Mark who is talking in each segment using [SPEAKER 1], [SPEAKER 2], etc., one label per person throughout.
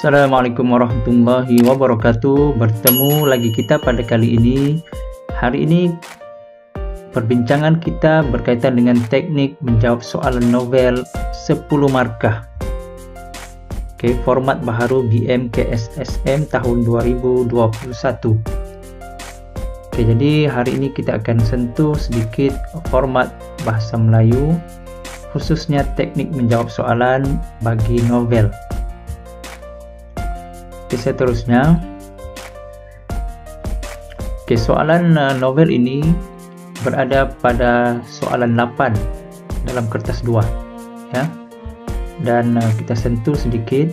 [SPEAKER 1] Assalamualaikum warahmatullahi wabarakatuh. Bertemu lagi kita pada kali ini. Hari ini Perbincangan kita berkaitan dengan teknik menjawab soalan novel 10 markah. Okay, Format baharu BMKSSM tahun 2021 okay, Jadi hari ini kita akan sentuh sedikit format bahasa Melayu Khususnya teknik menjawab soalan bagi novel seterusnya. Okay, soalan uh, novel ini berada pada soalan 8 dalam kertas 2. Ya. Dan uh, kita sentuh sedikit.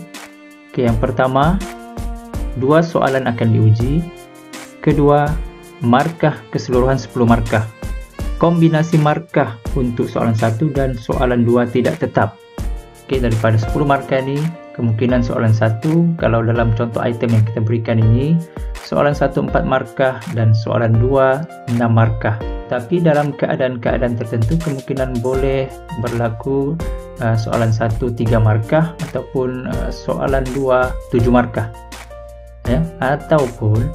[SPEAKER 1] Okay, yang pertama, dua soalan akan diuji. Kedua, markah keseluruhan 10 markah. Kombinasi markah untuk soalan 1 dan soalan 2 tidak tetap. Okay, daripada 10 markah ini, kemungkinan soalan satu kalau dalam contoh item yang kita berikan ini soalan satu empat markah dan soalan dua enam markah. Tapi dalam keadaan-keadaan tertentu kemungkinan boleh berlaku uh, soalan satu tiga markah ataupun uh, soalan dua tujuh markah. Ya ataupun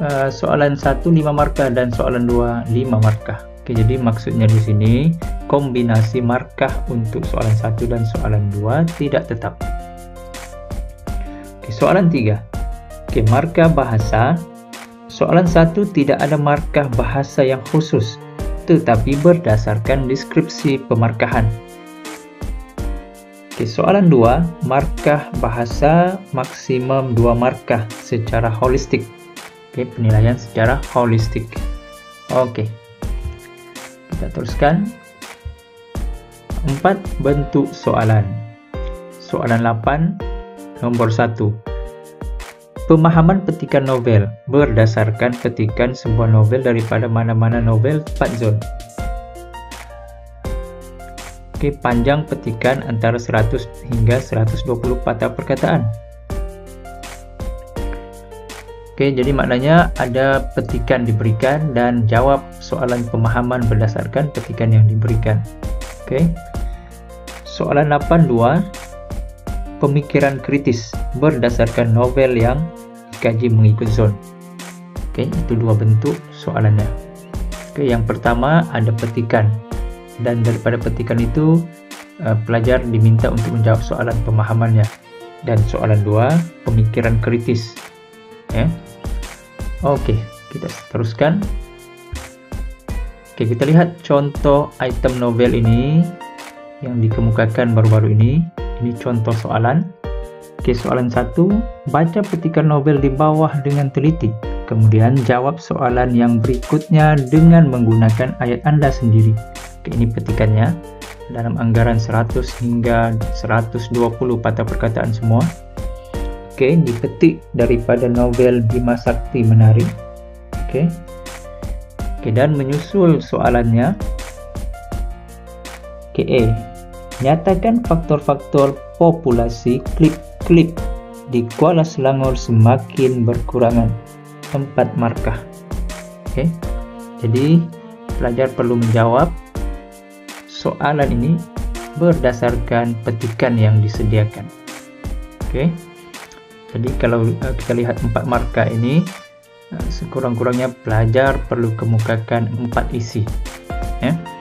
[SPEAKER 1] uh, soalan satu lima markah dan soalan dua lima markah. Oke, jadi maksudnya di sini kombinasi markah untuk soalan satu dan soalan dua tidak tetap. Okay, soalan tiga. Okay, markah bahasa. Soalan satu tidak ada markah bahasa yang khusus, tetapi berdasarkan deskripsi pemarkahan. Okay, soalan dua. Markah bahasa maksimum dua markah secara holistik. Okay, penilaian secara holistik. Oke. Okay. Kita teruskan. Empat bentuk soalan. Soalan 8 Nombor 1. Pemahaman petikan novel berdasarkan petikan sebuah novel daripada mana-mana novel 4 zon. Okey, panjang petikan antara 100 hingga 120 patah perkataan. Okey, jadi maknanya ada petikan diberikan dan jawab soalan pemahaman berdasarkan petikan yang diberikan. Okey. Soalan 82 pemikiran kritis berdasarkan novel yang dikaji mengikut zon. Okey, itu dua bentuk soalannya. Okey, yang pertama ada petikan dan daripada petikan itu uh, pelajar diminta untuk menjawab soalan pemahamannya dan soalan dua pemikiran kritis. Ya. Okey, kita teruskan. Okey, kita lihat contoh item novel ini yang dikemukakan baru-baru ini ini contoh soalan. Okey, soalan satu, baca petikan novel di bawah dengan teliti. Kemudian jawab soalan yang berikutnya dengan menggunakan ayat anda sendiri. Okey, ini petikannya dalam anggaran 100 hingga 120 patah perkataan semua. Okey, dipetik daripada novel Bima Sakti Menari. Okey. Okey, dan menyusul soalannya. Okey, A. Nyatakan faktor-faktor populasi klip-klip di Kuala Selangor semakin berkurangan. Empat markah. Okay. Jadi, pelajar perlu menjawab soalan ini berdasarkan petikan yang disediakan. Okay. Jadi, kalau uh, kita lihat empat markah ini, uh, sekurang-kurangnya pelajar perlu kemukakan empat isi. Ya. Yeah.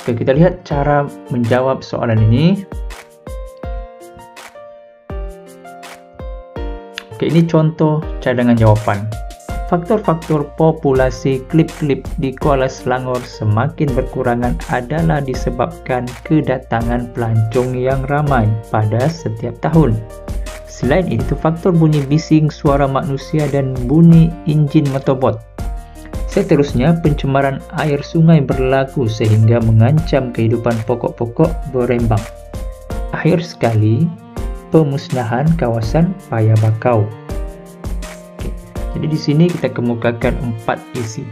[SPEAKER 1] Oke, kita lihat cara menjawab soalan ini. Oke, ini contoh cadangan jawapan. Faktor-faktor populasi klip-klip di Kuala Selangor semakin berkurangan adalah disebabkan kedatangan pelancong yang ramai pada setiap tahun. Selain itu, faktor bunyi bising suara manusia dan bunyi enjin motorbot Seterusnya, pencemaran air sungai berlaku sehingga mengancam kehidupan pokok-pokok berembang. Akhir sekali, pemusnahan kawasan Paya Bakau. Okay. Jadi di sini kita kemukakan empat isi.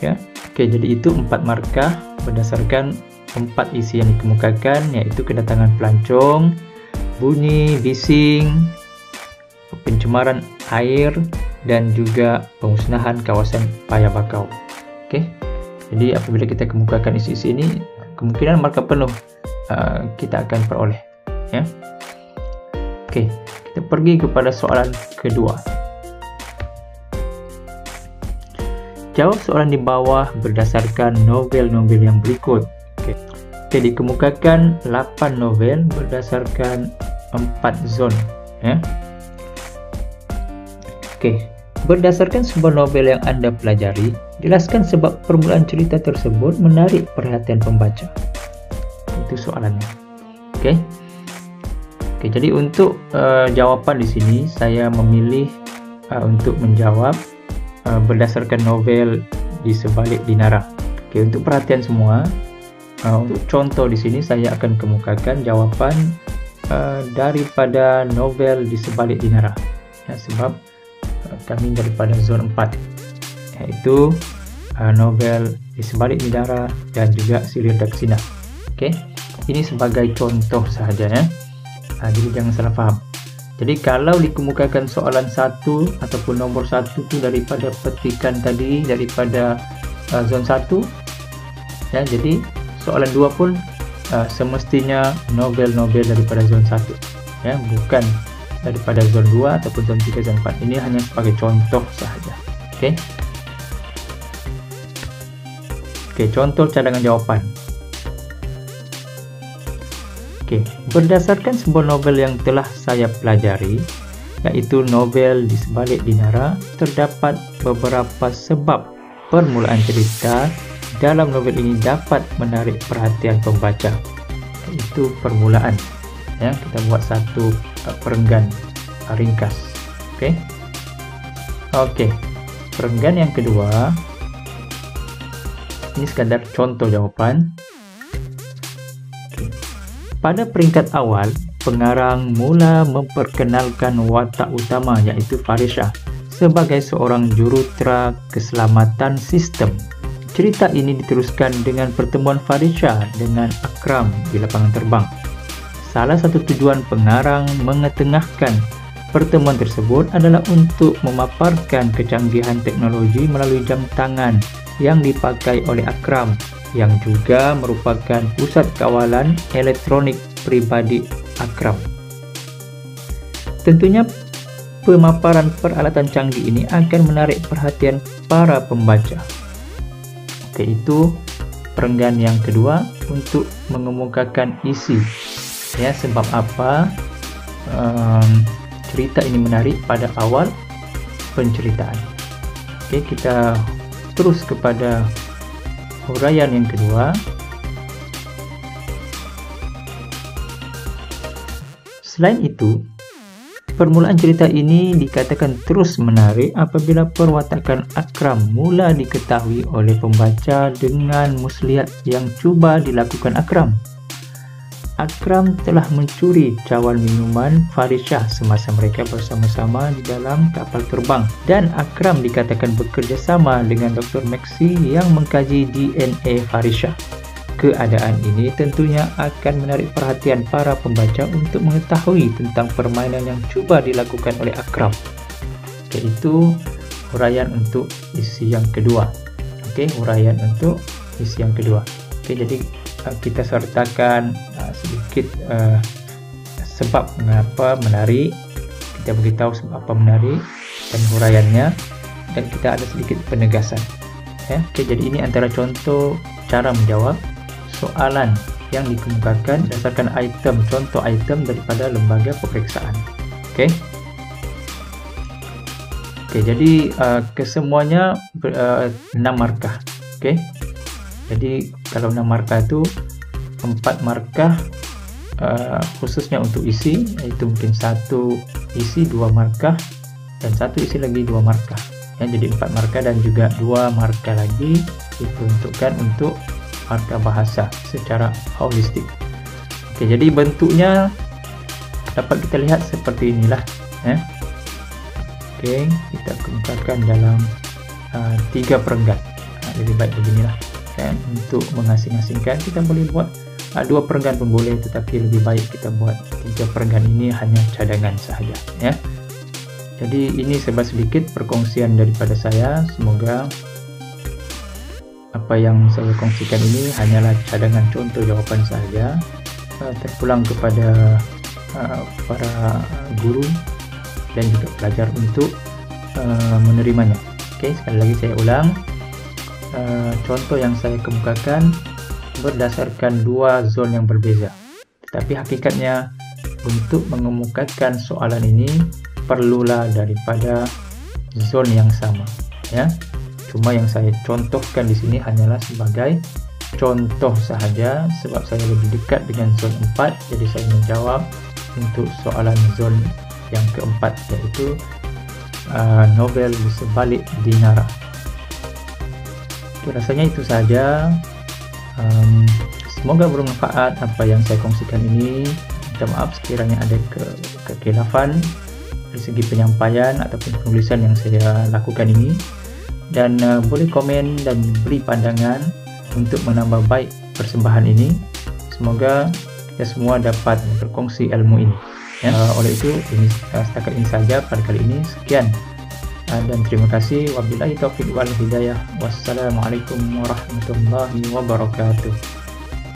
[SPEAKER 1] Ya. Oke, jadi itu empat markah berdasarkan empat isi yang dikemukakan yaitu kedatangan pelancong, bunyi, bising, pencemaran air, dan juga pemusnahan kawasan paya bakau. Okey. Jadi apabila kita kemukakan isi-isi ini, kemungkinan markah penuh uh, kita akan peroleh, ya. Okey, kita pergi kepada soalan kedua. Jawab soalan di bawah berdasarkan novel-novel yang berikut. Okey. Okey, dikemukakan 8 novel berdasarkan 4 zon, ya. Okey. Berdasarkan sebuah novel yang anda pelajari, jelaskan sebab permulaan cerita tersebut menarik perhatian pembaca. Itu soalannya. Okey. Okey, jadi untuk uh, jawapan di sini saya memilih uh, untuk menjawab Uh, berdasarkan novel di sebalik dinara. Okey, untuk perhatian semua, uh, untuk contoh di sini saya akan kemukakan jawapan uh, daripada novel di sebalik dinara. Ya, sebab kami daripada zon 4 iaitu uh, novel di sebalik dinara dan juga Siril Daksina. Okey. Ini sebagai contoh sahaja ya. Uh, jadi jangan salah faham. Jadi kalau dikemukakan soalan satu ataupun nombor satu tu daripada petikan tadi daripada uh, zon satu, ya jadi soalan dua pun uh, semestinya novel-novel daripada zon satu, ya bukan daripada zon dua ataupun zon tiga zon empat. Ini hanya sebagai contoh sahaja. Okey. Okey, contoh cadangan jawapan. Okey, berdasarkan sebuah novel yang telah saya pelajari, iaitu novel di sebalik dinara, terdapat beberapa sebab permulaan cerita dalam novel ini dapat menarik perhatian pembaca. Itu permulaan. Ya, kita buat satu uh, perenggan uh, ringkas. Okey. Okey. Perenggan yang kedua ini sekadar contoh jawapan. Pada peringkat awal, pengarang mula memperkenalkan watak utama iaitu Farisha sebagai seorang jurutera keselamatan sistem. Cerita ini diteruskan dengan pertemuan Farisha dengan Akram di lapangan terbang. Salah satu tujuan pengarang mengetengahkan pertemuan tersebut adalah untuk memaparkan kecanggihan teknologi melalui jam tangan yang dipakai oleh Akram yang juga merupakan pusat kawalan elektronik pribadi Akram. Tentunya pemaparan peralatan canggih ini akan menarik perhatian para pembaca. Okey, itu perenggan yang kedua untuk mengemukakan isi. Ya, sebab apa? Um, cerita ini menarik pada awal penceritaan. Okey, kita terus kepada huraian yang kedua. Selain itu permulaan cerita ini dikatakan terus menarik apabila perwatakan Akram mula diketahui oleh pembaca dengan muslihat yang cuba dilakukan Akram Akram telah mencuri cawan minuman Farishah semasa mereka bersama-sama di dalam kapal terbang dan Akram dikatakan bekerjasama dengan Dr. Maxi yang mengkaji DNA Farishah. Keadaan ini tentunya akan menarik perhatian para pembaca untuk mengetahui tentang permainan yang cuba dilakukan oleh Akram. Okay, itu huraian untuk isi yang kedua. Okey, huraian untuk isi yang kedua. Okey, jadi kita sertakan uh, sedikit uh, sebab mengapa menarik kita beritahu sebab apa menarik dan huraiannya. Dan kita ada sedikit penegasan. Ya okay, jadi ini antara contoh cara menjawab soalan yang dikemukakan berdasarkan item contoh item daripada lembaga peperiksaan. Okey. Okey jadi uh, kesemuanya uh, 6 markah. Okey. Jadi kalau 6 markah itu 4 markah uh, khususnya untuk isi iaitu mungkin satu isi dua markah dan satu isi lagi dua markah. Ya, jadi empat markah dan juga dua markah lagi diperuntukkan untuk markah bahasa secara holistik. Oke, jadi bentuknya dapat kita lihat seperti inilah ya. Oke, kita kemukakan dalam uh, tiga perenggan. Uh, lebih baik beginilah kan untuk mengasing-asingkan kita boleh buat uh, dua perenggan pun boleh tetapi lebih baik kita buat tiga perenggan ini hanya cadangan sahaja ya jadi ini sebab sedikit perkongsian daripada saya semoga apa yang saya kongsikan ini hanyalah cadangan contoh jawapan sahaja uh, terpulang kepada uh, para guru dan juga pelajar untuk uh, menerimanya. Okey, sekali lagi saya ulang. Uh, contoh yang saya kemukakan berdasarkan dua zon yang berbeza. Tetapi hakikatnya untuk mengemukakan soalan ini perlulah daripada zon yang sama, ya. Cuma yang saya contohkan di sini hanyalah sebagai contoh sahaja sebab saya lebih dekat dengan zon 4 jadi saya menjawab untuk soalan zon yang keempat iaitu uh, novel di sebalik dinara rasanya itu saja. Um, semoga bermanfaat apa yang saya kongsikan ini. Minta maaf sekiranya ada ke dari segi penyampaian ataupun penulisan yang saya lakukan ini. Dan uh, boleh komen dan beri pandangan untuk menambah baik persembahan ini. Semoga kita semua dapat berkongsi ilmu ini. Ya. uh, oleh itu ini uh, setakat ini saja pada kali ini. Sekian dan terima kasih. Wabillahi taufiq wal hidayah. Wassalamualaikum warahmatullahi wabarakatuh